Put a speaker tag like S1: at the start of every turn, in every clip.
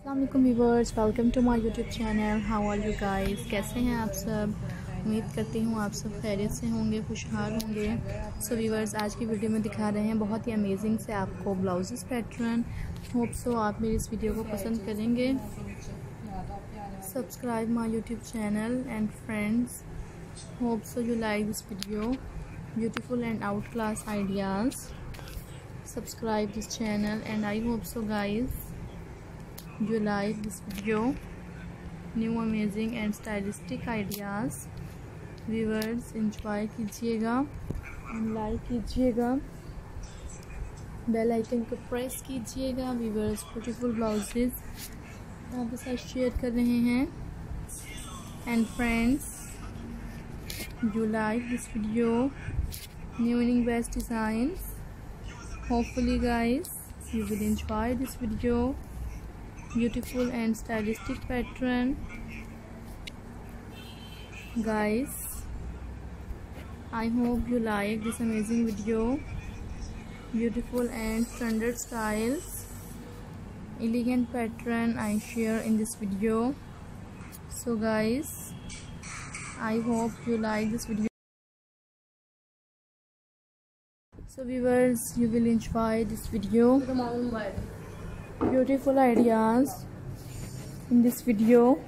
S1: Allam viewers welcome to my YouTube channel how are you guys कैसे हैं आप सब? उम्मीद करती हूँ आप सब खैरियत से होंगे, खुशहाल होंगे। सो वीवर्स आज की वीडियो में दिखा रहे हैं बहुत ही अमेजिंग से आपको ब्लाउजेस पैटर्न होप सो आप मेरी इस वीडियो को पसंद करेंगे। Subscribe my YouTube channel and friends hope so you like this video beautiful and outclass ideas subscribe this channel and i hope so guys. You like this video new amazing and stylistic ideas viewers enjoy कीजिएगा and like कीजिएगा bell icon को press कीजिएगा viewers beautiful blouses आपके साथ share कर रहे हैं and friends you like this video new and best designs hopefully guys you will enjoy this video beautiful and stylistic pattern. Guys i hope you like this amazing video. Beautiful and standard styles. Elegant pattern i share in this video. So guys i hope you like this video. So viewers you will enjoy this video beautiful ideas in this video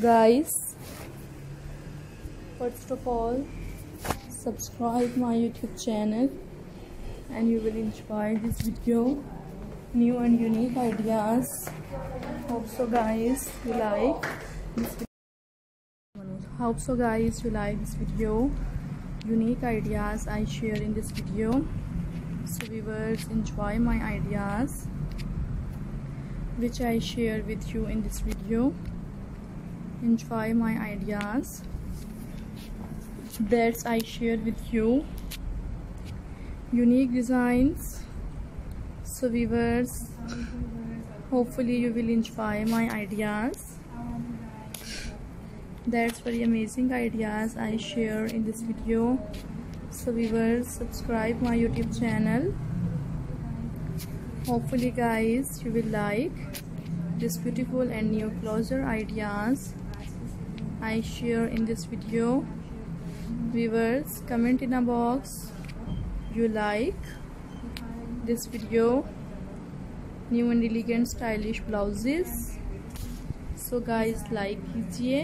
S1: guys. First of all subscribe my youtube channel and you will enjoy this video. New and unique ideas. Hope so guys you like this video. hope so guys you like this video. Unique ideas I share in this video. So viewers enjoy my ideas which I share with you in this video. Enjoy my ideas. That I share with you. Unique designs. So viewers hopefully you will enjoy my ideas. That's very amazing ideas i share in this video. So viewers subscribe my youtube channel hopefully guys you will like this beautiful and new closer ideas i share in this video viewers comment in a box you like this video new and elegant stylish blouses so guys like कीजिए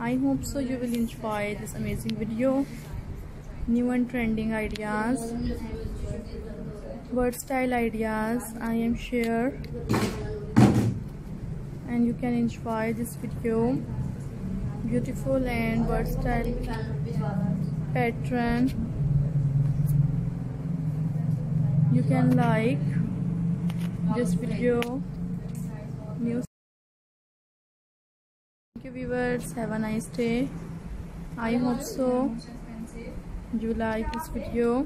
S1: I hope so you will enjoy this amazing video. New and trending ideas, word style ideas I am sure and you can enjoy this video. Beautiful and word style pattern. You can like this video. New thank you viewers have a nice day i hope so you like this video